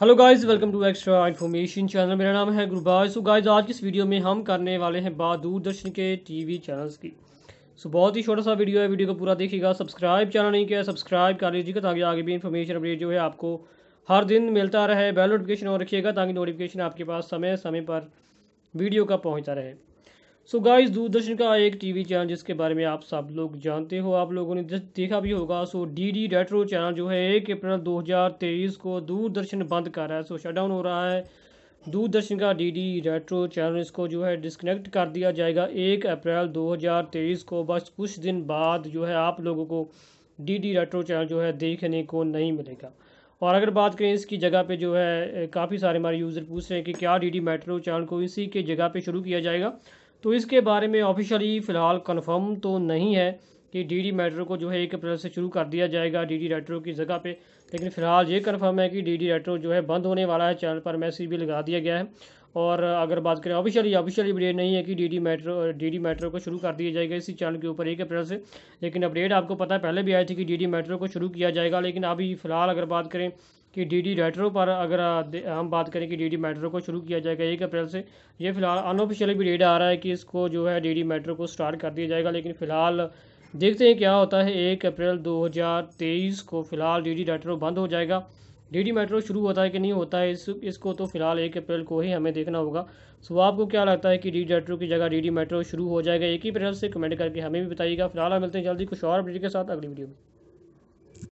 Hello guys welcome to extra information channel मेरा नाम है गुरबाज। सो गाइस आज की इस वीडियो में हम करने वाले हैं बात दूरदर्शन के टीवी चैनल्स की। सो so, बहुत ही छोटा सा वीडियो है। वीडियो को पूरा देखिएगा। सब्सक्राइब चैनल नहीं किया सब्सक्राइब कर लीजिएगा ताकि आगे भी इन्फॉर्मेशन अपडेट जो है आपको हर दिन मिलता रहे। बेल नोटिफिकेशन और रखिएगा ताकि नोटिफिकेशन आपके पास समय समय पर वीडियो का पहुँचता रहे। सो गाइस दूरदर्शन का एक टीवी चैनल जिसके बारे में आप सब लोग जानते हो, आप लोगों ने देखा भी होगा। So D D retro channel जो है, एक अप्रैल 2023 को दूरदर्शन बंद कर रहा है। सो शट डाउन हो रहा है। दूरदर्शन का डी डी रेट्रो चैनल इसको जो है डिस्कनेक्ट कर दिया जाएगा एक अप्रैल 2023 को। बस कुछ दिन बाद जो है आप लोगों को डी डी रेट्रो चैनल जो है देखने को नहीं मिलेगा। और अगर बात करें इसकी जगह पे जो है, काफ़ी सारे हमारे यूज़र पूछ रहे हैं कि क्या डी डी मेट्रो चैनल को इसी के जगह पे शुरू किया जाएगा। तो इसके बारे में ऑफिशियली फ़िलहाल कन्फर्म तो नहीं है कि डी डी मेट्रो को जो है एक अप्रैल से शुरू कर दिया जाएगा डी डी रेट्रो की जगह पे, लेकिन फ़िलहाल ये कन्फर्म है कि डी डी रेट्रो जो है बंद होने वाला है चैनल पर मैसेज भी लगा दिया गया है। और अगर बात करें ऑफिशियली ऑफिशियली अपडेट नहीं है कि D D metro D D metro को शुरू कर दिया जाएगा इसी चैनल के ऊपर एक अप्रैल से। लेकिन अपडेट आपको पता है, पहले भी आई थी कि डी डी मेट्रो को शुरू किया जाएगा, लेकिन अभी फ़िलहाल अगर बात करें कि डी डी रेट्रो पर अगर हम बात करें कि डी डी मेट्रो को शुरू किया जाएगा एक अप्रैल से, ये फ़िलहाल अनऑफिशियली भी डेट आ रहा है कि इसको जो है डी डी मेट्रो को स्टार्ट कर दिया जाएगा, लेकिन फ़िलहाल देखते हैं क्या होता है। एक अप्रैल 2023 को फ़िलहाल डी डी रेट्रो बंद हो जाएगा। डी डी मेट्रो शुरू होता है कि नहीं होता है, इस, इसको तो फ़िलहाल एक अप्रैल को ही हमें देखना होगा। सो आपको क्या लगता है कि डी रेट्रो की जगह डी मेट्रो शुरू हो जाएगा एक ही अप्रैल से? कमेंट करके हमें भी बताइएगा। फ़िलहाल हम मिलते हैं जल्दी कुछ और अपडेट के साथ अगली वीडियो में।